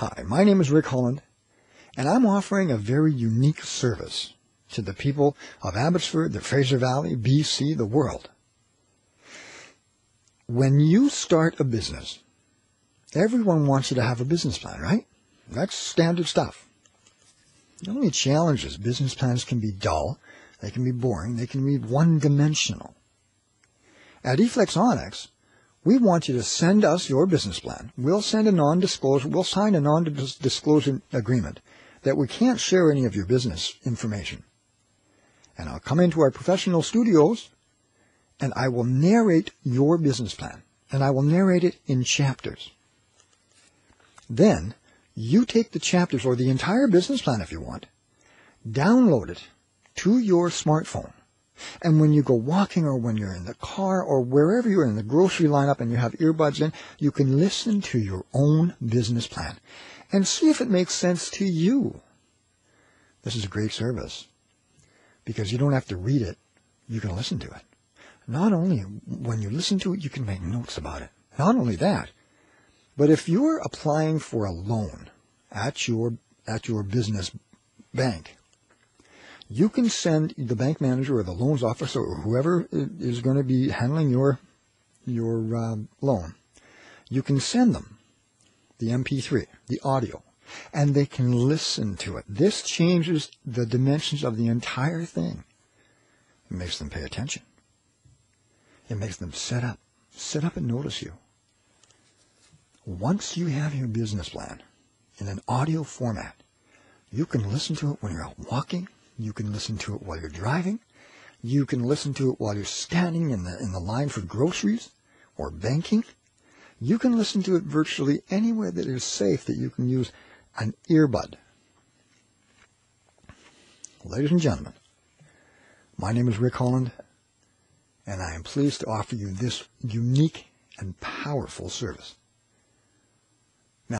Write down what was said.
Hi, my name is Rick Haaland, and I'm offering a very unique service to the people of Abbotsford, the Fraser Valley, BC, the world. When you start a business, everyone wants you to have a business plan, right? That's standard stuff. The only challenge is business plans can be dull, they can be boring, they can be one-dimensional. At Eflexonics, we want you to send us your business plan. We'll send a non-disclosure, we'll sign a non-disclosure agreement that we can't share any of your business information. And I'll come into our professional studios and I will narrate your business plan and I will narrate it in chapters. Then you take the chapters or the entire business plan if you want, download it to your smartphone and when you go walking or when you're in the car or wherever you're in the grocery lineup and you have earbuds in, you can listen to your own business plan and see if it makes sense to you. This is a great service because you don't have to read it. You can listen to it. Not only when you listen to it, you can make notes about it. Not only that, but if you're applying for a loan at your, at your business bank, you can send the bank manager or the loans officer or whoever is going to be handling your your uh, loan. You can send them the MP3, the audio, and they can listen to it. This changes the dimensions of the entire thing. It makes them pay attention. It makes them sit up, sit up and notice you. Once you have your business plan in an audio format, you can listen to it when you're out walking, you can listen to it while you're driving. You can listen to it while you're standing in the, in the line for groceries or banking. You can listen to it virtually anywhere that is safe that you can use an earbud. Ladies and gentlemen, my name is Rick Haaland, and I am pleased to offer you this unique and powerful service.